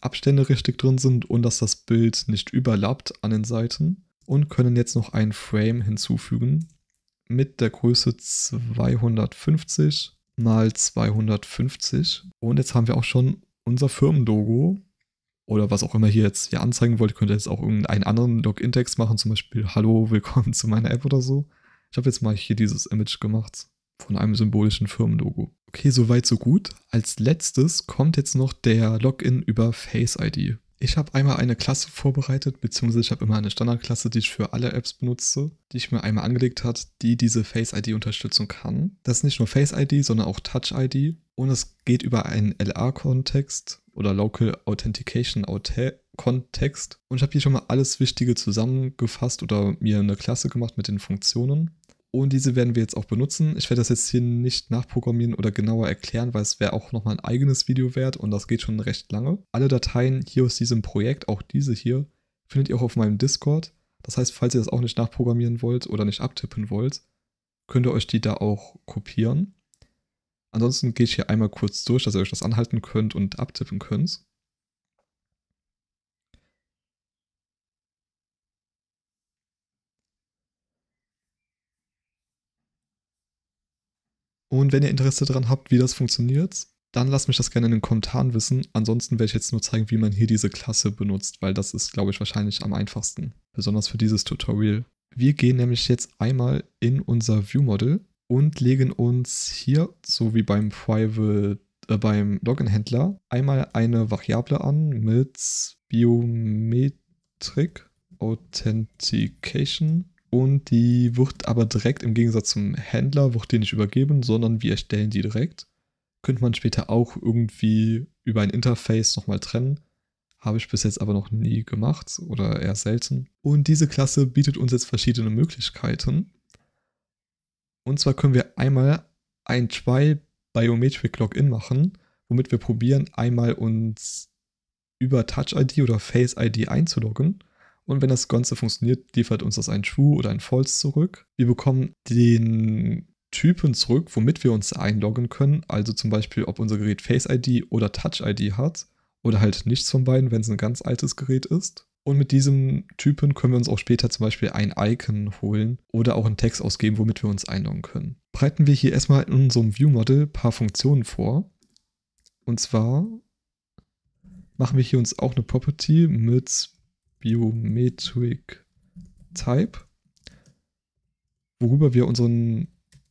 Abstände richtig drin sind und dass das Bild nicht überlappt an den Seiten. Und können jetzt noch ein Frame hinzufügen mit der Größe 250 mal 250. Und jetzt haben wir auch schon unser Firmenlogo oder was auch immer hier jetzt hier anzeigen wollt. Ihr könnt jetzt auch irgendeinen anderen Login-Text machen, zum Beispiel Hallo, willkommen zu meiner App oder so. Ich habe jetzt mal hier dieses Image gemacht von einem symbolischen Firmenlogo. Okay, soweit so gut. Als letztes kommt jetzt noch der Login über Face ID. Ich habe einmal eine Klasse vorbereitet, beziehungsweise ich habe immer eine Standardklasse, die ich für alle Apps benutze, die ich mir einmal angelegt hat, die diese Face ID unterstützen kann. Das ist nicht nur Face ID, sondern auch Touch ID und es geht über einen LA-Kontext oder Local Authentication Kontext. Und ich habe hier schon mal alles Wichtige zusammengefasst oder mir eine Klasse gemacht mit den Funktionen. Und diese werden wir jetzt auch benutzen. Ich werde das jetzt hier nicht nachprogrammieren oder genauer erklären, weil es wäre auch nochmal ein eigenes Video wert und das geht schon recht lange. Alle Dateien hier aus diesem Projekt, auch diese hier, findet ihr auch auf meinem Discord. Das heißt, falls ihr das auch nicht nachprogrammieren wollt oder nicht abtippen wollt, könnt ihr euch die da auch kopieren. Ansonsten gehe ich hier einmal kurz durch, dass ihr euch das anhalten könnt und abtippen könnt. Und wenn ihr Interesse daran habt, wie das funktioniert, dann lasst mich das gerne in den Kommentaren wissen. Ansonsten werde ich jetzt nur zeigen, wie man hier diese Klasse benutzt, weil das ist, glaube ich, wahrscheinlich am einfachsten. Besonders für dieses Tutorial. Wir gehen nämlich jetzt einmal in unser View-Model und legen uns hier, so wie beim Private, äh, beim Login-Händler, einmal eine Variable an mit Biometric Authentication und die wird aber direkt im Gegensatz zum Händler, wird die nicht übergeben, sondern wir erstellen die direkt. Könnte man später auch irgendwie über ein Interface nochmal trennen. Habe ich bis jetzt aber noch nie gemacht oder eher selten. Und diese Klasse bietet uns jetzt verschiedene Möglichkeiten. Und zwar können wir einmal ein Try Biometric Login machen, womit wir probieren, einmal uns über Touch ID oder Face ID einzuloggen. Und wenn das Ganze funktioniert, liefert uns das ein True oder ein False zurück. Wir bekommen den Typen zurück, womit wir uns einloggen können. Also zum Beispiel, ob unser Gerät Face ID oder Touch ID hat. Oder halt nichts von beiden, wenn es ein ganz altes Gerät ist. Und mit diesem Typen können wir uns auch später zum Beispiel ein Icon holen oder auch einen Text ausgeben, womit wir uns einloggen können. Breiten wir hier erstmal in unserem View-Model ein paar Funktionen vor. Und zwar machen wir hier uns auch eine Property mit Biometric Type, worüber wir unseren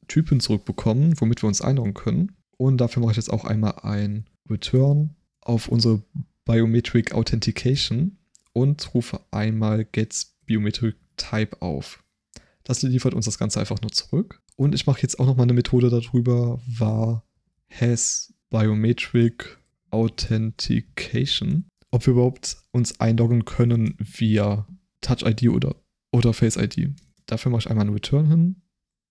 Typen zurückbekommen, womit wir uns einloggen können. Und dafür mache ich jetzt auch einmal ein Return auf unsere Biometric Authentication und rufe einmal gets biometric type auf. Das liefert uns das Ganze einfach nur zurück. Und ich mache jetzt auch nochmal eine Methode darüber, war has biometric authentication, ob wir überhaupt uns einloggen können via Touch ID oder, oder Face ID. Dafür mache ich einmal einen Return hin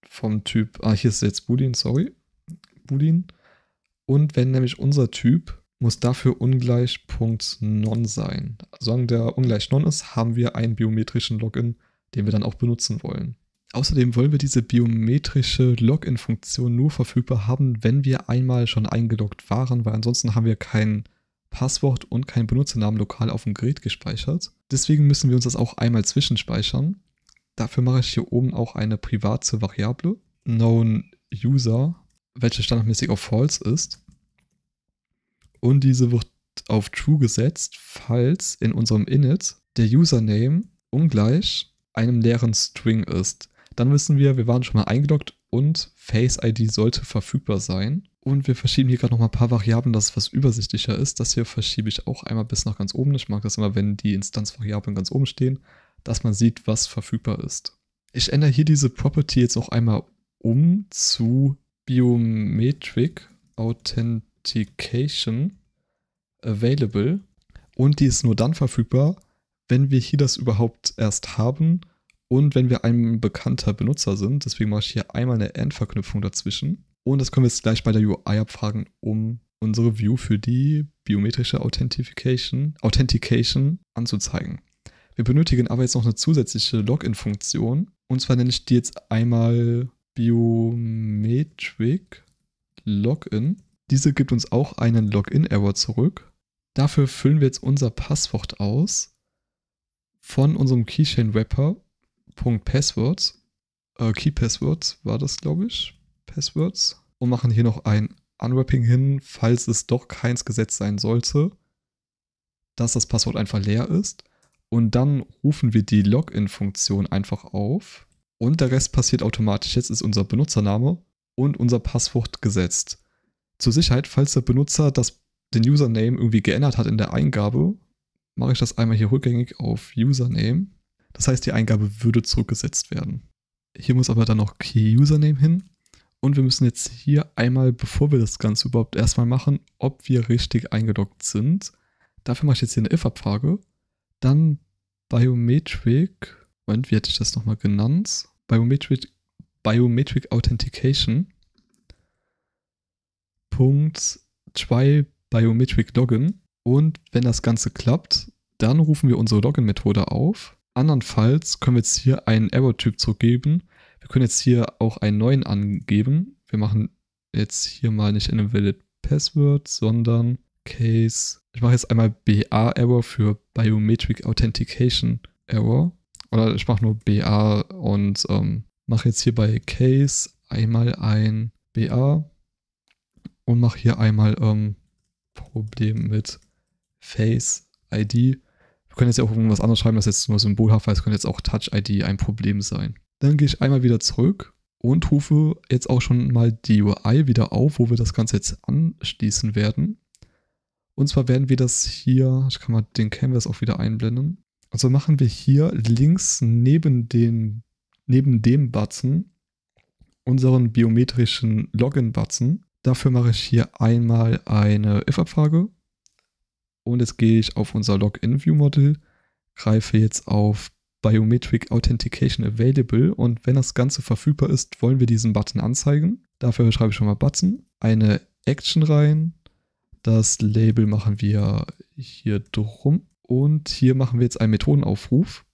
vom Typ, ah, hier ist jetzt Boolean, sorry, Boolean. Und wenn nämlich unser Typ muss dafür ungleich Punkt non sein. Solange der ungleich non ist, haben wir einen biometrischen Login, den wir dann auch benutzen wollen. Außerdem wollen wir diese biometrische Login-Funktion nur verfügbar haben, wenn wir einmal schon eingeloggt waren, weil ansonsten haben wir kein Passwort und keinen Benutzernamen lokal auf dem Gerät gespeichert. Deswegen müssen wir uns das auch einmal zwischenspeichern. Dafür mache ich hier oben auch eine private Variable, known user, welche standardmäßig auf false ist und diese wird auf True gesetzt, falls in unserem Init der Username ungleich einem leeren String ist. Dann wissen wir, wir waren schon mal eingeloggt und Face ID sollte verfügbar sein. Und wir verschieben hier gerade noch mal ein paar Variablen, dass es was übersichtlicher ist. Das hier verschiebe ich auch einmal bis nach ganz oben. Ich mag das immer, wenn die Instanzvariablen ganz oben stehen, dass man sieht, was verfügbar ist. Ich ändere hier diese Property jetzt auch einmal um zu Biometric Authentication Authentication Available und die ist nur dann verfügbar, wenn wir hier das überhaupt erst haben und wenn wir ein bekannter Benutzer sind. Deswegen mache ich hier einmal eine AND-Verknüpfung dazwischen. Und das können wir jetzt gleich bei der UI abfragen, um unsere View für die biometrische Authentification, Authentication anzuzeigen. Wir benötigen aber jetzt noch eine zusätzliche Login-Funktion. Und zwar nenne ich die jetzt einmal Biometric Login. Diese gibt uns auch einen Login-Error zurück. Dafür füllen wir jetzt unser Passwort aus von unserem Keychain-Wrapper.passwords, äh, Key-Passwords war das, glaube ich, Passwords, und machen hier noch ein Unwrapping hin, falls es doch keins gesetzt sein sollte, dass das Passwort einfach leer ist. Und dann rufen wir die Login-Funktion einfach auf und der Rest passiert automatisch. Jetzt ist unser Benutzername und unser Passwort gesetzt. Zur Sicherheit, falls der Benutzer das, den Username irgendwie geändert hat in der Eingabe, mache ich das einmal hier rückgängig auf Username. Das heißt, die Eingabe würde zurückgesetzt werden. Hier muss aber dann noch Key Username hin. Und wir müssen jetzt hier einmal, bevor wir das Ganze überhaupt erstmal machen, ob wir richtig eingeloggt sind. Dafür mache ich jetzt hier eine if-Abfrage. Dann Biometric, Moment, wie hätte ich das nochmal genannt? Biometric, Biometric Authentication. Punkt 2 Biometric Login. Und wenn das Ganze klappt, dann rufen wir unsere Login-Methode auf. Andernfalls können wir jetzt hier einen Error-Typ zurückgeben. Wir können jetzt hier auch einen neuen angeben. Wir machen jetzt hier mal nicht Invalid Password, sondern Case. Ich mache jetzt einmal BA-Error für Biometric Authentication Error. Oder ich mache nur BA und ähm, mache jetzt hier bei Case einmal ein BA und mache hier einmal ähm, Problem mit Face ID. Wir können jetzt ja auch irgendwas anderes schreiben, das ist jetzt nur symbolhaft, es könnte jetzt auch Touch ID ein Problem sein. Dann gehe ich einmal wieder zurück und rufe jetzt auch schon mal die UI wieder auf, wo wir das Ganze jetzt anschließen werden. Und zwar werden wir das hier, ich kann mal den Canvas auch wieder einblenden. Also machen wir hier links neben, den, neben dem Button unseren biometrischen Login-Button Dafür mache ich hier einmal eine if-Abfrage Und jetzt gehe ich auf unser Login-View-Model, greife jetzt auf Biometric Authentication Available und wenn das Ganze verfügbar ist, wollen wir diesen Button anzeigen. Dafür schreibe ich schon mal Button, eine Action rein, das Label machen wir hier drum und hier machen wir jetzt einen Methodenaufruf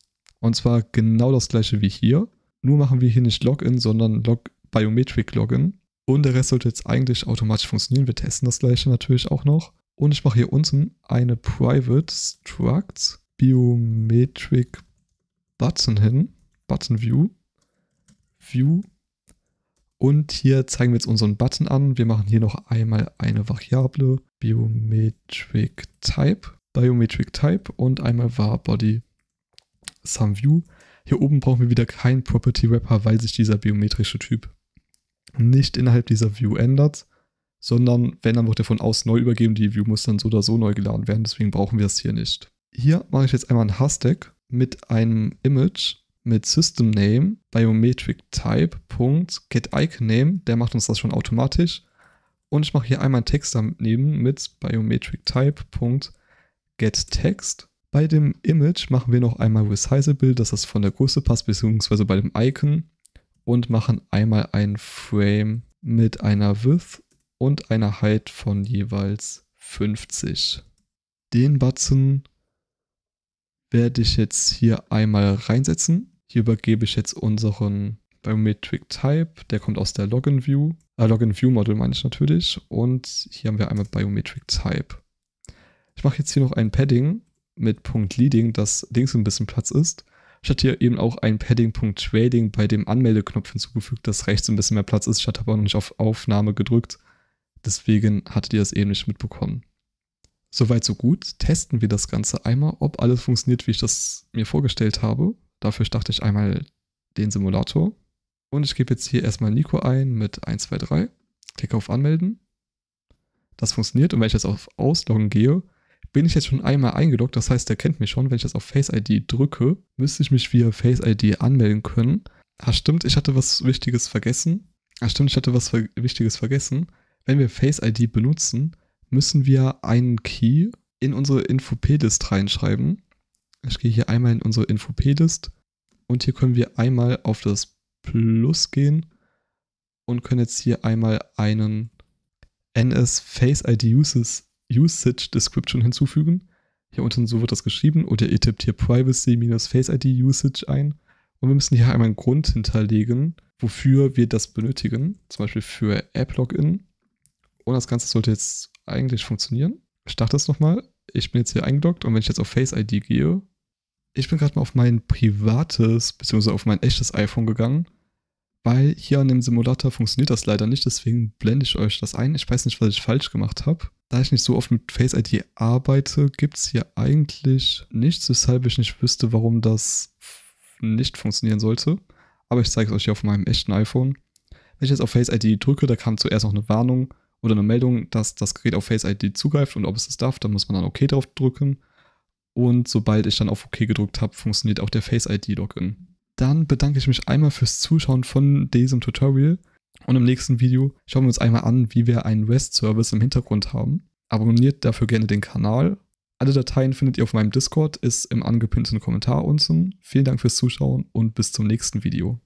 und zwar genau das gleiche wie hier, nur machen wir hier nicht Login, sondern Log Biometric Login und der Rest sollte jetzt eigentlich automatisch funktionieren. Wir testen das gleiche natürlich auch noch. Und ich mache hier unten eine Private Struct Biometric Button hin, Button View, View. Und hier zeigen wir jetzt unseren Button an. Wir machen hier noch einmal eine Variable Biometric Type, Biometric Type und einmal var body some view. Hier oben brauchen wir wieder keinen Property Wrapper, weil sich dieser biometrische Typ nicht innerhalb dieser View ändert, sondern wenn, dann wird er von außen neu übergeben. Die View muss dann so oder so neu geladen werden, deswegen brauchen wir es hier nicht. Hier mache ich jetzt einmal ein Hashtag mit einem Image mit System Name Biometric Type Get Icon Name, der macht uns das schon automatisch. Und ich mache hier einmal einen Text daneben mit Biometric Type Get Text. Bei dem Image machen wir noch einmal Resizable, dass das von der Größe passt, beziehungsweise bei dem Icon und machen einmal ein Frame mit einer Width und einer Height von jeweils 50. Den Button werde ich jetzt hier einmal reinsetzen. Hier übergebe ich jetzt unseren Biometric Type, der kommt aus der Login View, äh, Login View Model meine ich natürlich. Und hier haben wir einmal Biometric Type. Ich mache jetzt hier noch ein Padding mit Punkt Leading, dass links ein bisschen Platz ist. Ich hatte hier eben auch ein Padding.Trading Trading bei dem Anmeldeknopf hinzugefügt, dass rechts ein bisschen mehr Platz ist. Ich hatte aber noch nicht auf Aufnahme gedrückt. Deswegen hattet ihr das eben nicht mitbekommen. Soweit so gut. Testen wir das Ganze einmal, ob alles funktioniert, wie ich das mir vorgestellt habe. Dafür starte ich einmal den Simulator. Und ich gebe jetzt hier erstmal Nico ein mit 123. Klicke auf Anmelden. Das funktioniert. Und wenn ich jetzt auf Ausloggen gehe, bin ich jetzt schon einmal eingeloggt. Das heißt, der kennt mich schon. Wenn ich jetzt auf Face ID drücke, müsste ich mich via Face ID anmelden können. Ah, stimmt, ich hatte was Wichtiges vergessen. Ah, stimmt, ich hatte was Wichtiges vergessen. Wenn wir Face ID benutzen, müssen wir einen Key in unsere Info-P-List reinschreiben. Ich gehe hier einmal in unsere Info-P-List und hier können wir einmal auf das Plus gehen und können jetzt hier einmal einen NS Face ID Uses, Usage Description hinzufügen. Hier unten so wird das geschrieben oder ihr tippt hier Privacy-Face ID Usage ein und wir müssen hier einmal einen Grund hinterlegen, wofür wir das benötigen, zum Beispiel für App-Login. Und das Ganze sollte jetzt eigentlich funktionieren. Ich starte das nochmal. Ich bin jetzt hier eingeloggt und wenn ich jetzt auf Face ID gehe, ich bin gerade mal auf mein privates bzw. auf mein echtes iPhone gegangen, weil hier an dem Simulator funktioniert das leider nicht, deswegen blende ich euch das ein. Ich weiß nicht, was ich falsch gemacht habe. Da ich nicht so oft mit Face ID arbeite, gibt es hier eigentlich nichts, weshalb ich nicht wüsste, warum das nicht funktionieren sollte. Aber ich zeige es euch hier auf meinem echten iPhone. Wenn ich jetzt auf Face ID drücke, da kam zuerst noch eine Warnung oder eine Meldung, dass das Gerät auf Face ID zugreift und ob es das darf, dann muss man dann OK drauf drücken. Und sobald ich dann auf OK gedrückt habe, funktioniert auch der Face ID Login. Dann bedanke ich mich einmal fürs Zuschauen von diesem Tutorial und im nächsten Video schauen wir uns einmal an, wie wir einen REST-Service im Hintergrund haben. Abonniert dafür gerne den Kanal. Alle Dateien findet ihr auf meinem Discord, ist im angepinnten Kommentar unten. Vielen Dank fürs Zuschauen und bis zum nächsten Video.